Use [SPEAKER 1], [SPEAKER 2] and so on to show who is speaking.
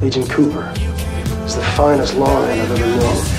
[SPEAKER 1] Agent Cooper is the finest lawman I've ever known.